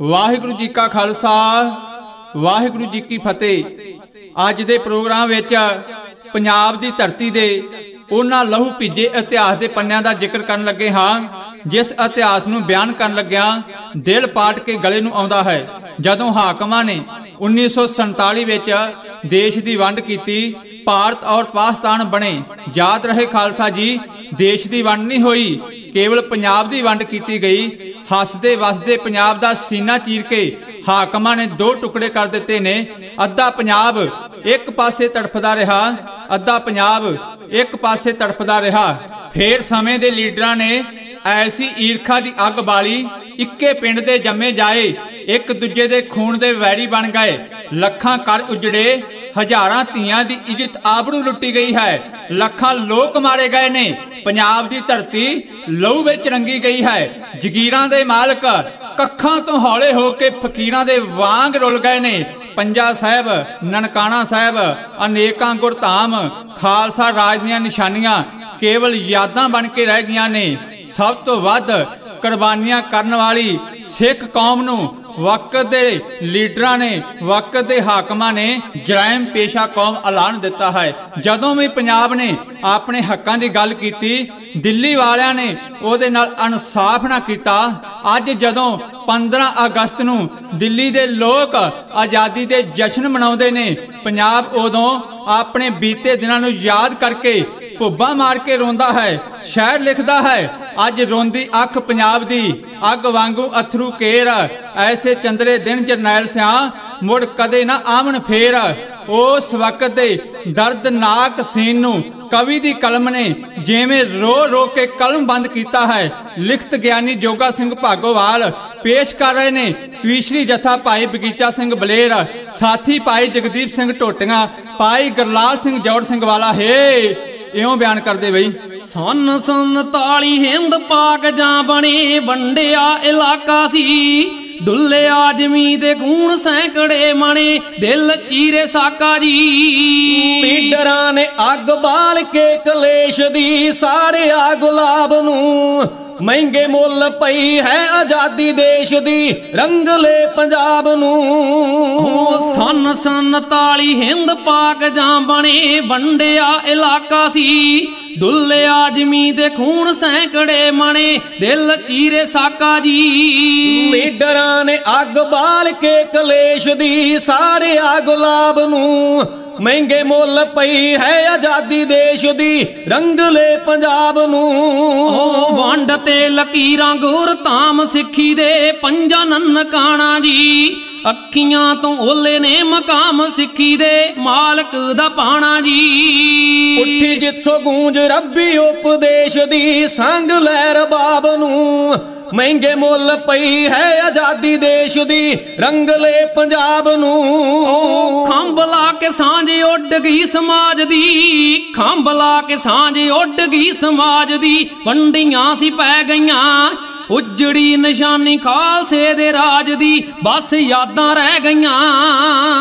ਵਾਹਿਗੁਰੂ ਜੀ ਕਾ ਖਾਲਸਾ, ਵਾਹਿਗੁਰੂ ਜੀ ਕੀ ਫਤਿਹ। ਅੱਜ ਦੇ ਪ੍ਰੋਗਰਾਮ ਵਿੱਚ ਪੰਜਾਬ ਦੀ ਧਰਤੀ ਦੇ ਉਹਨਾਂ ਲਹੂ ਭਿੱਜੇ ਇਤਿਹਾਸ ਦੇ ਪੰਨਿਆਂ ਦਾ ਜ਼ਿਕਰ ਕਰਨ ਲੱਗੇ ਹਾਂ, ਜਿਸ ਇਤਿਹਾਸ ਨੂੰ ਬਿਆਨ ਕਰਨ ਲੱਗਿਆ ਦਿਲ ਪਾਟ ਕੇ ਗਲੇ ਨੂੰ ਆਉਂਦਾ ਹੈ। ਜਦੋਂ ਹਾਕਮਾਂ ਨੇ 1947 ਵਿੱਚ ਦੇਸ਼ ਦੀ ਵੰਡ ਕੀਤੀ, ਭਾਰਤ ਔਰ ਪਾਕਿਸਤਾਨ ਬਣੇ। ਯਾਦ ਰਹੇ ਖਾਲਸਾ ਜੀ, ਦੇਸ਼ ਦੀ ਵੰਡ ਨਹੀਂ ਹੋਈ, ਕੇਵਲ ਪੰਜਾਬ ਦੀ ਵੰਡ ਕੀਤੀ ਗਈ ਹੱਸਦੇ ਵਸਦੇ ਪੰਜਾਬ ਦਾ ਸੀਨਾ ਚੀਰ ਕੇ ਹਾਕਮਾਂ ਨੇ ਦੋ ਟੁਕੜੇ ਕਰ ਦਿੱਤੇ ਨੇ। ਅੱਧਾ ਪੰਜਾਬ ਇੱਕ ਪਾਸੇ ਤੜਫਦਾ ਰਿਹਾ, ਅੱਧਾ ਪੰਜਾਬ ਇੱਕ ਪਾਸੇ ਤੜਫਦਾ ਰਿਹਾ। ਫੇਰ ਸਮੇਂ ਦੇ ਲੀਡਰਾਂ ਨੇ ਐਸੀ ਈਰਖਾ ਦੀ ਅੱਗ ਬਾਲੀ, ਇੱਕੇ ਪਿੰਡ ਦੇ ਜੰਮੇ ਜਾਏ, ਇੱਕ ਦੂਜੇ ਦੇ ਖੂਨ ਦੇ ਵੈਰੀ ਬਣ ਗਏ। ਲੱਖਾਂ ਘਰ ਉਜੜੇ, ਹਜ਼ਾਰਾਂ ਧੀਆਂ ਦੀ ਇੱਜ਼ਤ ਆਬਰੂ ਲੁੱਟੀ ਗਈ ਹੈ। ਲੱਖਾਂ ਲੋਕ ਮਾਰੇ ਗਏ ਨੇ। ਪੰਜਾਬ ਦੀ ਧਰਤੀ ਲਹੂ ਵਿੱਚ ਰੰਗੀ ਗਈ ਹੈ। ਜਗੀਰਾਂ ਦੇ ਮਾਲਕ ਕੱਖਾਂ ਤੋਂ ਹੌਲੇ ਹੋ ਕੇ ਫਕੀਰਾਂ ਦੇ ਵਾਂਗ ਰੁੱਲ ਗਏ ਨੇ। ਪੰਜਾ ਸਾਹਿਬ, ਨਨਕਾਣਾ ਸਾਹਿਬ, ਅਨੇਕਾਂ ਗੁਰਧਾਮ, ਖਾਲਸਾ ਰਾਜ ਦੀਆਂ ਨਿਸ਼ਾਨੀਆਂ ਕੇਵਲ ਯਾਦਾਂ ਬਣ ਕੇ ਰਹਿ ਗਈਆਂ ਨੇ। ਸਭ ਤੋਂ ਵੱਧ ਕੁਰਬਾਨੀਆਂ ਕਰਨ ਵਾਲੀ ਸਿੱਖ ਕੌਮ ਨੂੰ ਵਕਤ ਦੇ ਲੀਡਰਾਂ ਨੇ, ਵਕਤ ਦੇ ਹਾਕਮਾਂ ਨੇ ਜਰਾਇਮ ਪੇਸ਼ਾ ਕੌਮ ਐਲਾਨ ਦਿੱਤਾ ਹੈ। ਜਦੋਂ ਵੀ ਪੰਜਾਬ ਨੇ ਆਪਣੇ ਹੱਕਾਂ ਦੀ ਗੱਲ ਕੀਤੀ, ਦਿੱਲੀ ਵਾਲਿਆਂ ਨੇ ਉਹਦੇ ਨਾਲ ਇਨਸਾਫ ਨਾ ਕੀਤਾ, ਅੱਜ ਜਦੋਂ 15 ਅਗਸਤ ਨੂੰ ਦਿੱਲੀ ਦੇ ਲੋਕ ਆਜ਼ਾਦੀ ਦੇ ਜਸ਼ਨ ਮਨਾਉਂਦੇ ਨੇ, ਪੰਜਾਬ ਉਦੋਂ ਆਪਣੇ ਬੀਤੇ ਦਿਨਾਂ ਨੂੰ ਯਾਦ ਕਰਕੇ ਭੁੱਬਾ ਮਾਰ ਕੇ ਰੋਂਦਾ ਹੈ, ਸ਼ਾਇਰ ਲਿਖਦਾ ਹੈ, ਅੱਜ ਰੋਂਦੀ ਅੱਖ ਪੰਜਾਬ ਦੀ, ਅੱਗ ਵਾਂਗੂ ਅਥਰੂ ਕੇਰ, ਐਸੇ ਚੰਦਰੇ ਦਿਨ ਜਰਨੈਲ ਸਿਆ ਮੁੜ ਕਦੇ ਨਾ ਆਵਣ ਫੇਰ, ਉਸ ਵਕਤ ਦੇ ਦਰਦਨਾਕ ਸੀਨ ਨੂੰ ਕਵੀ ਦੀ ਕਲਮ ਨੇ ਜਿਵੇਂ ਰੋ ਰੋ ਕੇ ਕਲਮ ਬੰਦ ਕੀਤਾ ਹੈ, ਲਿਖਤ ਗਿਆਨੀ ਜੋਗਾ ਸਿੰਘ ਭਾਗੋਵਾਲ ਪੇਸ਼ ਕਰ ਰਹੇ ਨੇ ਕਵੀਸ਼ਰੀ ਜਥਾ ਭਾਈ ਬਗੀਚਾ ਸਿੰਘ ਬਲੇਰ, ਸਾਥੀ ਭਾਈ ਜਗਦੀਪ ਸਿੰਘ ਟੋਟੀਆਂ ਭਾਈ ਗਰਲਾਲ ਸਿੰਘ ਜੌੜ ਸਿੰਘ ਵਾਲਾ, ਹੈ ਇਉਂ ਬਿਆਨ ਕਰਦੇ ਬਈ। ਸਨ 47 ਹਿੰਦ ਪਾਕ ਜਾਂ ਬਣੇ ਵੰਡਿਆ ਇਲਾਕਾ ਸੀ। ਡੁੱਲਿਆ ਜਮੀ ਦੇ ਖੂਨ ਸੈਂਕੜੇ ਮਣੇ ਦਿਲ ਚੀਰੇ ਸਾਕਾ ਜੀ। ਲੀਡਰਾਂ ਨੇ ਅੱਗ ਬਾਲ ਕੇ ਕਲੇਸ਼ ਦੀ ਸਾੜਿਆ ਗੁਲਾਬ ਨੂੰ। ਮਹਿੰਗੇ ਮੁੱਲ ਪਈ ਹੈ ਆਜ਼ਾਦੀ ਦੇਸ਼ ਦੀ ਰੰਗਲੇ ਪੰਜਾਬ ਨੂੰ। ਸਨ 47 ਹਿੰਦ ਪਾਕ ਜਾਂ ਬਣੇ ਵੰਡਿਆ ਇਲਾਕਾ ਸੀ। ਦੁੱਲਿਆ ਜਮੀ ਦੇ ਖੂਨ ਸੈਂਕੜੇ ਮਣੇ ਦਿਲ ਚੀਰੇ ਸਾਕਾ ਜੀ। ਲੀਡਰਾਂ ਨੇ ਅੱਗ ਬਾਲ ਕੇ ਕਲੇਸ਼ ਦੀ ਸਾੜਿਆ ਗੁਲਾਬ ਨੂੰ। ਮਹਿੰਗੇ ਮੁੱਲ ਪਈ ਹੈ ਆਜ਼ਾਦੀ ਦੇਸ਼ ਦੀ ਰੰਗਲੇ ਪੰਜਾਬ ਨੂੰ। ਓ ਤੇ ਲਕੀਰਾਂ ਗੁਰ ਧਾਮ ਸਿੱਖੀ ਦੇ ਪੰਜਾ ਨਨਕਾਣਾ ਜੀ। ਅੱਖੀਆਂ ਤੋਂ ਓਲੇ ਨੇ ਮਕਾਮ ਸਿੱਖੀ ਦੇ ਮਾਲਕ ਦਾ ਪਾਣਾ ਜੀ। ਉੱਠੀ ਜਿੱਥੋਂ ਗੂੰਜ ਰੱਬੀ ਉਪਦੇਸ਼ ਦੀ, ਸੰਗ ਲੈ ਰਬਾਬ ਨੂੰ। ਮਹਿੰਗੇ ਮੁੱਲ ਪਈ ਹੈ ਆਜ਼ਾਦੀ ਦੇਸ਼ ਦੀ ਰੰਗਲੇ ਪੰਜਾਬ ਨੂੰ। ਖੰਭ ਲਾ ਕੇ ਸਾਂਝ ਉੱਡ ਗਈ ਸਮਾਜ ਦੀ ਖੰਭ ਲਾ ਕੇ ਸਾਂਝ ਉੱਡ ਗਈ ਸਮਾਜ ਦੀ। ਵੰਡੀਆਂ ਸੀ ਪੈ ਗਈਆਂ ਉਜੜੀ ਨਿਸ਼ਾਨੀ ਖਾਲਸੇ ਦੇ ਰਾਜ ਦੀ ਬਸ ਯਾਦਾਂ ਰਹਿ ਗਈਆਂ।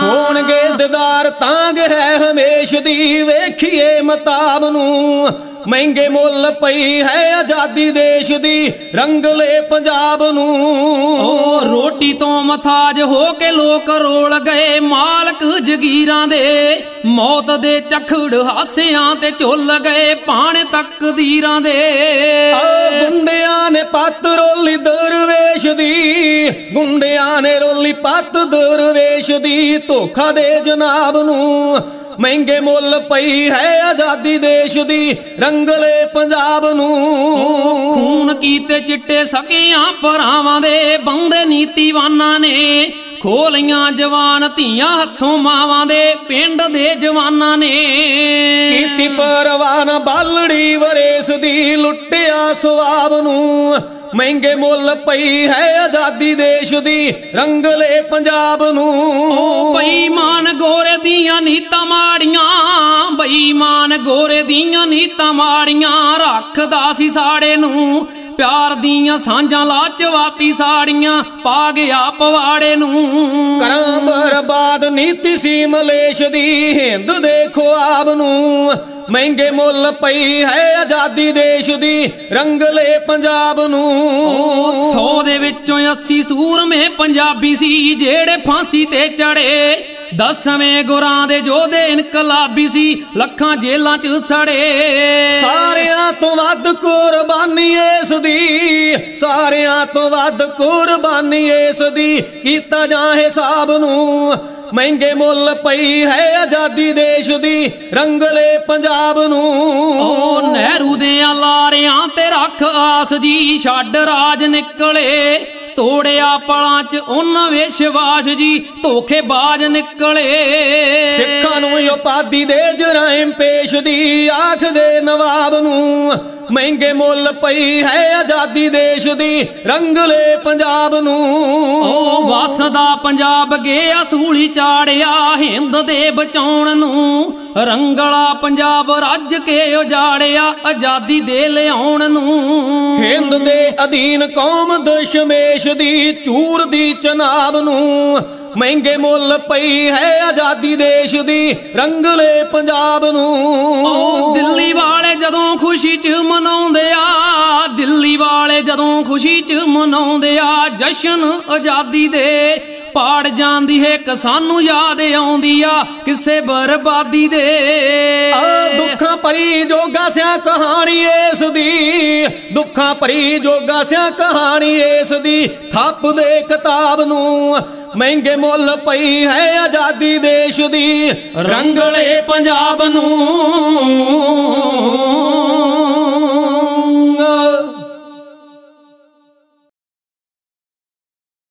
ਹੋਣਗੇ ਦਿਦਾਰ ਤਾਂਗ ਹੈ ਹਮੇਸ਼ ਦੀ ਵੇਖੀਏ ਮਤਾਬ ਨੂੰ। ਮਹਿੰਗੇ ਮੁੱਲ ਪਈ ਹੈ ਆਜ਼ਾਦੀ ਦੇਸ਼ ਦੀ ਰੰਗਲੇ ਪੰਜਾਬ ਨੂੰ। ਓ ਰੋਟੀ ਤੋਂ ਮਥਾਜ ਹੋ ਕੇ ਲੋਕ ਰੋਲ ਗਏ ਮਾਲਕ ਜਗੀਰਾਂ ਦੇ ਮੌਤ ਦੇ ਚਖੜ ਹਾਸਿਆਂ ਤੇ ਝੁੱਲ ਗਏ ਪਾਣ ਤਕਦੀਰਾਂ ਦੇ। ਗੁੰਡਿਆਂ ਨੇ ਪੱਤ ਰੋਲੀ ਦਰਵੇਸ਼ ਦੀ ਗੁੰਡਿਆਂ ਨੇ ਰੋਲੀ ਪੱਤ ਦਰਵੇਸ਼ ਦੀ ਧੋਖਾ ਦੇ ਜਨਾਬ ਨੂੰ। ਮਹਿੰਗੇ ਮੁੱਲ ਪਈ ਹੈ ਆਜ਼ਾਦੀ ਦੇਸ਼ ਦੀ ਰੰਗਲੇ ਪੰਜਾਬ ਨੂੰ। ਖੂਨ ਕੀਤੇ ਚਿੱਟੇ ਸਕਿਆਂ ਭਰਾਵਾਂ ਦੇ ਬੰਦੇ ਨੀਤੀਵਾਨਾਂ ਨੇ ਖੋਲੀਆਂ ਜਵਾਨ ਧੀਆਂ ਹੱਥੋਂ ਮਾਵਾਂ ਦੇ ਪਿੰਡ ਦੇ ਜਵਾਨਾਂ ਨੇ। ਕੀਤੀ ਪਰਵਾਨ ਬਾਲੜੀ ਵਰੇਸ ਦੀ ਲੁੱਟਿਆ ਸਵਾਬ ਨੂੰ। ਮਹਿੰਗੇ ਮੁੱਲ ਪਈ ਹੈ ਆਜ਼ਾਦੀ ਦੇਸ਼ ਦੀ ਰੰਗਲੇ ਪੰਜਾਬ ਨੂੰ। ਬੇਈਮਾਨ ਗੋਰੇ ਦੀਆਂ ਨੀਤਾਂ ਮਾੜੀਆਂ ਬੇਈਮਾਨ ਗੋਰੇ ਦੀਆਂ ਨੀਤਾਂ ਮਾੜੀਆਂ ਰੱਖਦਾ ਸੀ ਸਾੜੇ ਨੂੰ। ਪਿਆਰ ਦੀਆਂ ਸਾਂਝਾਂ ਲਾਚਵਾਤੀ ਸਾੜੀਆਂ ਪਾ ਗਿਆ ਪਵਾੜੇ ਨੂੰ। ਕਰਾਂ ਬਰਬਾਦ ਨੀਤੀ ਸੀ ਮਲੇਸ਼ ਦੀ ਹਿੰਦ ਦੇ ਖੁਆਬ ਨੂੰ। ਮਹਿੰਗੇ ਮੁੱਲ ਪਈ ਹੈ ਆਜ਼ਾਦੀ ਦੇਸ਼ ਦੀ ਰੰਗਲੇ ਪੰਜਾਬ ਨੂੰ। ਸੌ ਦੇ ਵਿੱਚ ਵਿੱਚੋਂ 80 ਸੂਰਮੇ ਪੰਜਾਬੀ ਸੀ ਜਿਹੜੇ ਫਾਂਸੀ ਤੇ ਚੜੇ ਦਸਵੇਂ ਗੁਰਾਂ ਦੇ ਯੋਧੇ ਇਨਕਲਾਬੀ ਸੀ ਲੱਖਾਂ ਜੇਲਾਂ 'ਚ ਸੜੇ। ਸਾਰਿਆਂ ਤੋਂ ਵੱਧ ਕੁਰਬਾਨੀ ਇਸ ਦੀ ਸਾਰਿਆਂ ਤੋਂ ਵੱਧ ਕੁਰਬਾਨੀ ਇਸ ਦੀ ਕੀਤਾ ਜਾਂ ਹਿਸਾਬ ਨੂੰ। ਮਹਿੰਗੇ ਮੁੱਲ ਪਈ ਹੈ ਆਜ਼ਾਦੀ ਦੇਸ਼ ਦੀ ਰੰਗਲੇ ਪੰਜਾਬ ਨੂੰ। ਨਹਿਰੂ ਦੇ ਲਾਰਿਆਂ ਤੇ ਰੱਖ ਆਸ ਜੀ ਛੱਡ ਰਾਜ ਨਿਕਲੇ। ਤੋੜਿਆ ਪਲਾਂ 'ਚ ਉਹਨਾਂ ਵਿਸ਼ਵਾਸ ਜੀ ਧੋਖੇਬਾਜ਼ ਨਿਕਲੇ। ਸਿੱਖਾਂ ਨੂੰ ਉਪਾਧੀ ਦੇ ਜਰਾਇਮ ਪੇਸ਼ ਦੀ ਆਖ ਦੇ ਨਵਾਬ ਨੂੰ। ਮਹਿੰਗੇ ਮੁੱਲ ਪਈ ਹੈ ਆਜ਼ਾਦੀ ਦੇਸ਼ ਦੀ ਰੰਗਲੇ ਪੰਜਾਬ ਓ ਨੂੰ ਵਸਦਾ ਪੰਜਾਬ ਗਿਆ ਸੂਲੀ ਚਾੜਿਆ ਹਿੰਦ ਦੇ ਬਚਾਉਣ ਨੂੰ। ਰੰਗਲਾ ਪੰਜਾਬ ਰੱਜ ਕੇ ਉਜਾੜਿਆ ਆਜ਼ਾਦੀ ਦੇ ਲਿਆਉਣ ਨੂੰ। ਹਿੰਦ ਦੇ ਅਧੀਨ ਕੌਮ ਦਸ਼ਮੇਸ਼ ਦੀ ਚੂਰ ਦੀ ਚਨਾਬ ਨੂੰ। ਮਹਿੰਗੇ ਮੁੱਲ ਪਈ ਹੈ ਆਜ਼ਾਦੀ ਦੇਸ਼ ਦੀ ਰੰਗਲੇ ਪੰਜਾਬ ਨੂੰ। ਦਿੱਲੀ ਵਾਲੇ ਜਦੋਂ ਖੁਸ਼ੀ ਚ ਮਨਾਉਂਦੇ ਆ ਦਿੱਲੀ ਵਾਲੇ ਜਦੋਂ ਖੁਸ਼ੀ ਚ ਮਨਾਉਂਦੇ ਆ ਜਸ਼ਨ ਆਜ਼ਾਦੀ ਦੇ ਪਾੜ ਜਾਂਦੀ ਹੈ ਕਿ ਸਾਨੂੰ ਯਾਦ ਆਉਂਦੀ ਆ ਕਿਸੇ ਬਰਬਾਦੀ ਦੇ। ਆ ਦੁੱਖਾਂ ਭਰੀ ਜੋਗਾ ਸਿਆ ਕਹਾਣੀ ਇਸ ਦੀ ਦੁੱਖਾਂ ਭਰੀ ਜੋਗਾ ਸਿਆ ਕਹਾਣੀ ਇਸ ਦੀ ਥੱਪ ਦੇ ਕਿਤਾਬ ਨੂੰ। ਮਹਿੰਗੇ ਮੁੱਲ ਪਈ ਹੈ ਆਜ਼ਾਦੀ ਦੇਸ਼ ਦੀ। ਰੰਗਲੇ ਪੰਜਾਬ ਨੂੰ